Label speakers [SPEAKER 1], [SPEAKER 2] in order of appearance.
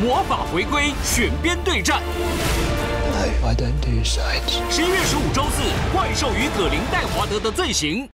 [SPEAKER 1] 魔法回归选边对战。十一月十五周四怪兽与葛林戴华德的罪行。